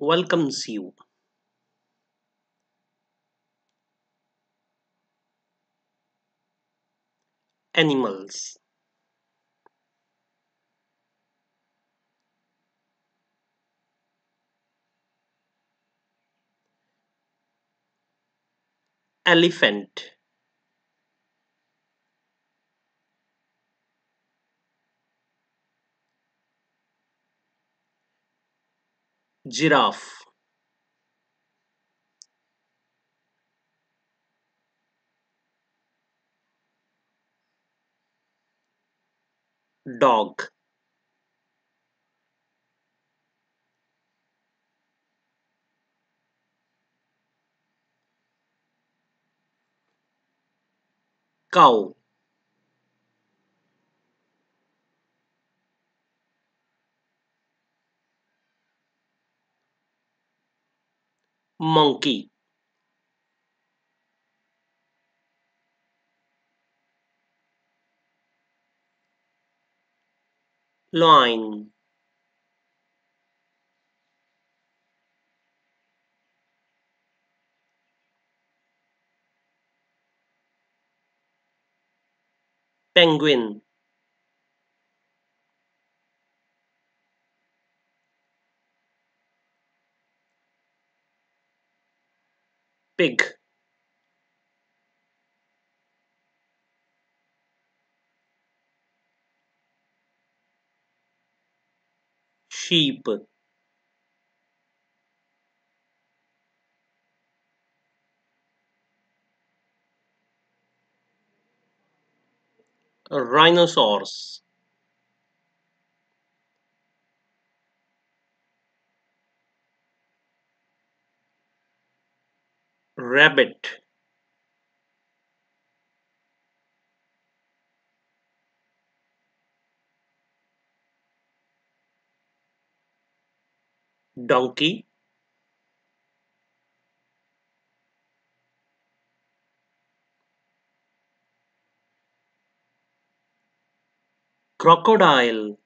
welcomes you. Animals Elephant Giraffe. Dog. Cow Monkey. Lion Penguin Pig Sheep. Rhinoceros Rabbit. Donkey. Crocodile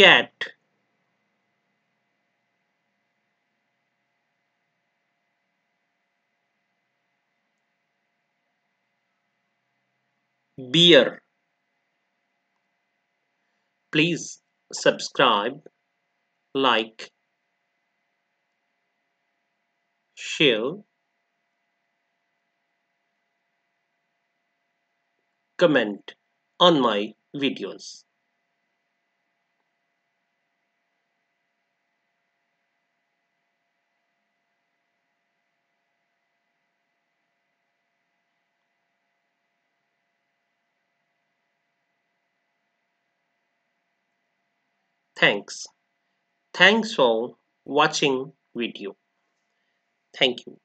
Cat beer Please subscribe, like, share, comment on my videos. Thanks. Thanks for watching video. Thank you.